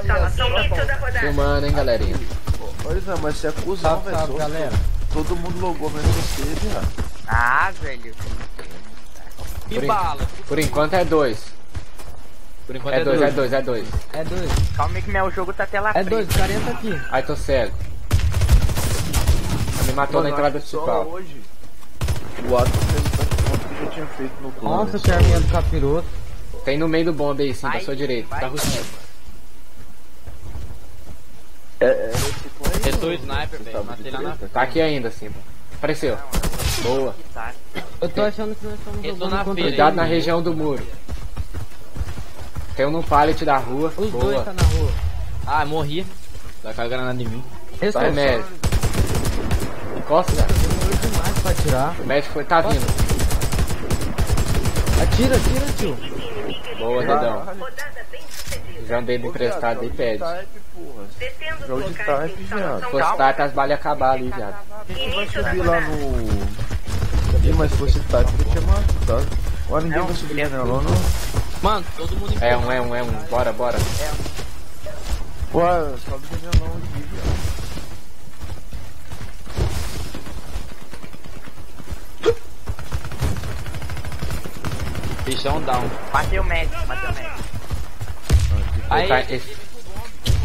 Instalação início da rodada. Filmando, hein, galerinha. Pois é, mas você é cuzão, velho. salve, Todo- galera. Todo mundo logou menos você, viado. Ah, velho. Que Por bala. Por enquanto é dois. Por enquanto É dois, é dois, é dois. É dois. Calma aí que meu jogo tá tela É dois, 40 aqui. Ai, tô cego. Me matou na Mano, entrada que só principal. hoje o Atos fez tanto ponto que já tinha feito no clã. Nossa, que arminha do capiroto. Tem no meio do bombe aí, sim, pra sua direita. Tá. É, é esse clã aí, Testou o mano? sniper, velho. Matei lá na treta? Tá aqui ainda, sim. Apareceu. Boa. Tá. Eu tô achando que nós estamos Eu tô na ele. Cuidado na região do muro. Tem um no pallet da rua. Os dois Boa. tá na rua. Ah, morri. Vai cair granada em mim. Esse Vai, é médico. Encosta. demorou demais pra atirar. O médico foi, tá vindo. Atira, atira, tio. Boa, dedão. Caralho. Rodada bem sucedida. Já andei do Ô, emprestado de pede. type, Jogo de type, viado. da Postar que as balas iam acabar ali, viado. Vai subir lá no... Ih, mas se fosse type eu tinha matado. Olha, ninguém vai subir ele é na não. Mano, todo mundo em É um, é um, é um. Bora, bora. Ué, sobe na janela aqui, viado. Bichão down. Matei o médico, matei o médico. Aí, Tá, esse...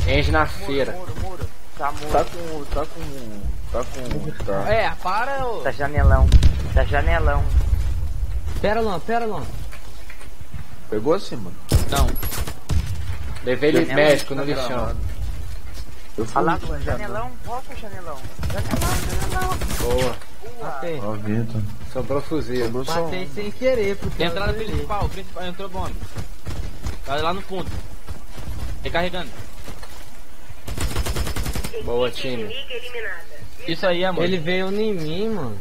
Enge na feira. Tá. Tá com... Tá com... Tá com... Tá. é, para, ô. Tá janelão. Tá janelão. Pera, Luan, pera, Luan. Pegou assim, mano. Não. Levei ele médico no tá lixão. Eu fui Olha lá, na janela. janelão. Volta, janelão. Janelão, janelão. Boa. Matei. Ó, Vitor. Sobrou fuzil. Sobrou só Matei um. sem querer, porque Entrada principal, principal, entrou bomba. Tá lá no fundo. Recarregando. Boa, time. Isso aí, amor. Ele veio em mim, mano.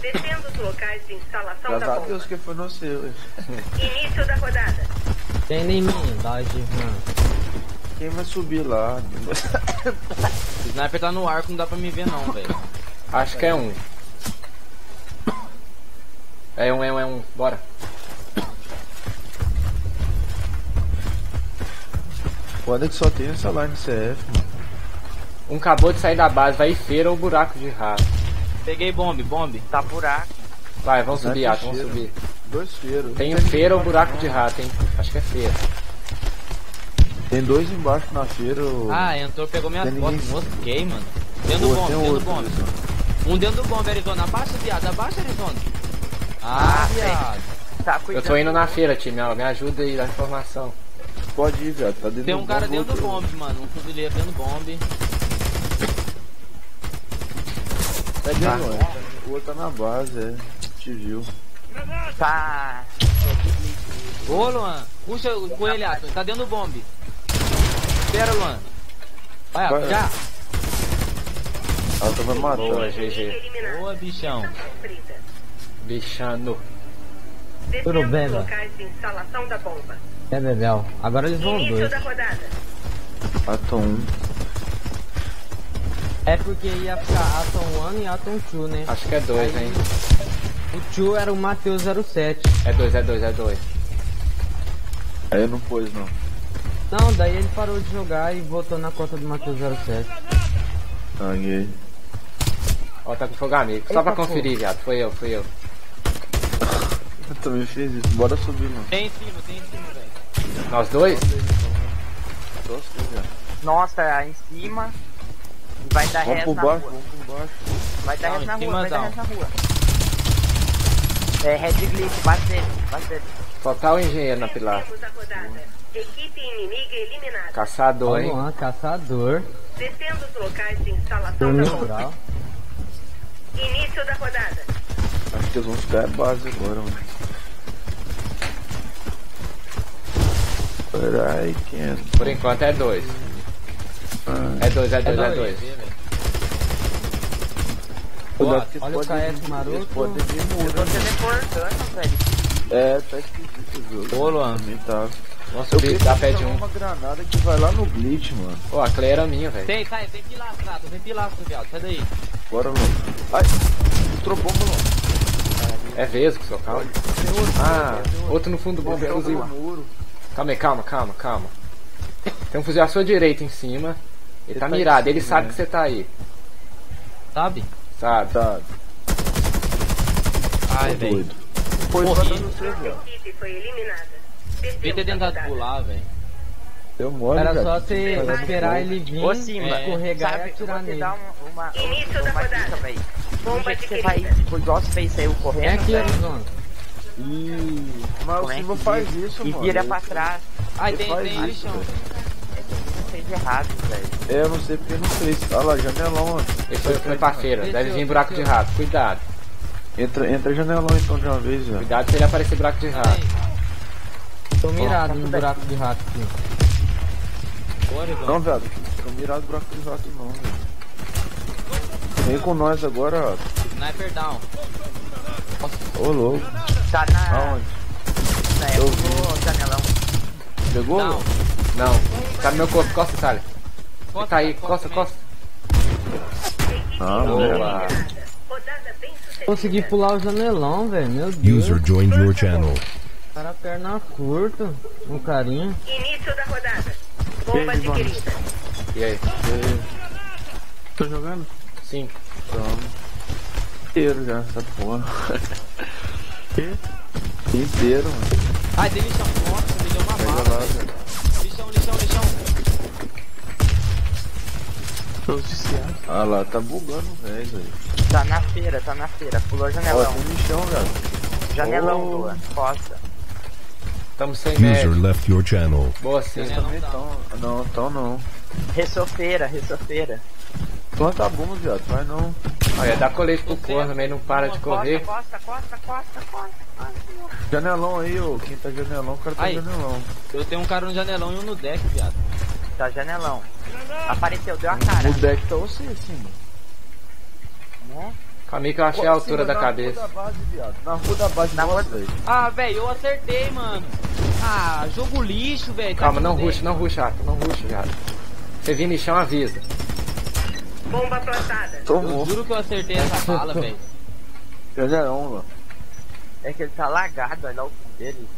Descendo os locais de instalação Graças da a bomba. Deus que foi no seu. Início da rodada. Tem em mim, dá de mano. Quem vai subir lá? O sniper tá no arco, não dá pra me ver não, velho. Acho que é um. É um, é um, é um. Bora. Foda que só tem essa line CF, mano. Um acabou de sair da base, vai em feira ou buraco de rato. Peguei bombe, bombe. Tá buraco. Vai, vamos subir, Ato, vamos subir. Dois feiros. Tem feira ou buraco de rato, hein? Acho que é feira. Tem dois embaixo na feira. Ah, entrou, pegou minhas Tem ninguém- mosquei, mano. Dentro do bombe, dentro do bombe. Um dentro do bombe, Arizona. Abaixa, viado, abaixa, Arizona. Ah, Ah, viado. Tá Eu tô indo na feira, time, ó. Me ajuda aí, dá informação. Pode ir, viado. Tá dentro Tem um do cara dentro do bombe, mano. Um fuzileiro dentro do bombe. É de Tá. longe. O outro tá na base, é. Te viu. Tá. Ô, Luan, puxa o coelho, Ato. Tá dentro do bombe. Espera, Luan. Vai, Vai. já. Ela tava matando. Boa, GG. Boa, bichão. Bichano. Os bem, locais de instalação da bomba. É, Bebel. Agora eles vão Início dois. da rodada. Atom 1. É porque ia ficar Atom 1 e Atom 2, né? Acho que é dois, hein? O 2 era o Mateus 07. É dois, é dois, é dois. Aí não pôs, não. Não, daí ele parou de jogar e voltou na conta do Mateus 07. Caguei. Ó, tá com fogo amigo. Só Eita, pra conferir, viado. Foi eu, foi eu. Eu também fiz isso. Bora subir, mano. Tem em cima, tem em cima, velho. Nós dois? Só subir, viado. Nossa, em cima. Vai dar Vamos res por na baixo, rua. vamos por baixo. Vai dar em na rua, vai dar res na rua. É, red glitch, bate nele, bate nele. Só tá o engenheiro na pilar. Equipe inimiga eliminada. Caçador, hein? lá, caçador. Descendo os locais de instalação da bomba. Início da rodada. Acho que eles vão ficar a base agora, mano. Peraí, quem é? Por enquanto é dois. É dois, é dois, é dois. Cuidado que olha o pode KS vir- maroto. podem vir Eu muito. tô teleportando, velho. É, tá esquisito o jogo. Ô, Luan. Tá. Eu subir, queria dá pé de um. uma granada que vai lá no glitch, mano. Pô, a Clay era minha, velho. Tem, sai, pilastro, Ato, tem pilastro, viado. Sai daí. Bora, mano. Ai, tropou, mano. É Vesgo, seu calma. Ah, outro no fundo do bombe, Calma aí, calma, calma, calma. Tem um fuzil à sua direita em cima. Ele tá tá em mirado, ele cima, sabe né? que você tá aí. Sabe? Sabe? Tá, Ai, velho. doido. Foi Morri. Devia ter tentado pular, velho. Deu mole, Era velho. só você esperar ele vir, Ô Simba, escorregar sabe, e atirar nele. dar uma, uma, Início da uma rodada. dica, Bomba que você vai, tipo, igual você fez, saiu É correndo, aqui, velho. Arizona. Ih, mas o é Silva que faz vira? isso, E mano. vira Ele- pra trás. Ai, tem, tem isso, fez errado, velho. É, eu não sei porque não fez. Olha lá, janelão, mano. Ele foi, feira. Desceu, Deve vir buraco de rato. Cuidado. Entra, entra janelão então de uma vez, velho. Cuidado se ele aparecer buraco de rato. Tô mirado tá no buraco de rato aqui. Bora. Não, velho, tô mirado buraco de rato não, velho. Vem com nós agora, ó. Sniper down. Ô, louco. Tá na. Aonde? na época do janelão. Pegou? Down. Não. Tá no meu corpo. Costa, Salles. Ele tá aí. Costa, costa. Ah, Boa. Consegui pular o janelão, velho. Meu Deus. User joined your channel. Cara, perna curta. Um carinha. Início da rodada. Bomba adquirida. E aí? Tô jogando? Sim. Tamo. Inteiro já, essa porra. Que? Inteiro, mano. Ai, tem lixão. Nossa, me deu uma Pega bala. lá, velho. Lixão, lixão, lixão. Ah lá, tá bugando, velho. velho. Tá na feira, tá na feira. Pulou o Ó, janelão. tem lixão, velho. Janelão, Oh. Luan. Costa. Tamo sem User left your channel. Boa sim. Janelão. Também tão. Não, tão não. Ressofeira, ressofeira. Planta a bunda, viado. Vai não. Olha, dá colete pro corno também, não para de correr. Costa, costa, costa, costa, costa. Janelão aí, ô. Quem tá janelão, o cara tá Aí. janelão. Eu tenho um cara no janelão e um no deck, viado. Tá janelão. Apareceu, deu a cara. O deck tá você, sim. Né? Calma aí que eu achei a altura da Na cabeça. rua da base, viado. Na rua da base, Na rua- velho. Ah, velho, eu acertei, mano. Ah, jogo lixo, velho. Calma, Tá não aqui no ruxa, não ruxa, Arthur, não ruxa, viado. Você vir no chão, avisa. Bomba plantada. Eu Tomou. juro que eu acertei essa bala, velho. Janelão, mano. É que ele tá lagado, olha o dele.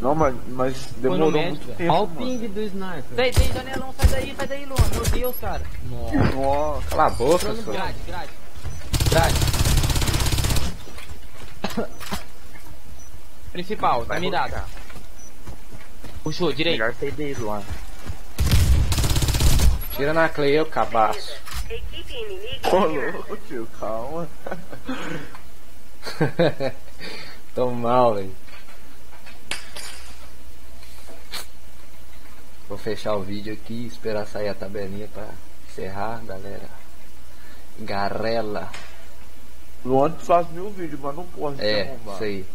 Não, mas, mas demorou médico, muito velho. tempo, Olha o ping do sniper. Tem, tem janelão, sai daí, sai daí, Luan. Meu Deus, cara. Nossa. Nossa. Cala a boca, senhor. Grade, grade. Grade. Principal, tá mirado. buscar. Puxou, direito. Melhor CD, Luan. Tira na Cleia, o cabaço. Equipe inimiga Ô, louco, tio, calma. Tô mal, velho. Vou fechar o vídeo aqui, esperar sair a tabelinha pra encerrar, galera. Garela. Luan faz mil vídeos, mas não pode. É, isso aí.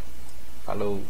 Falou.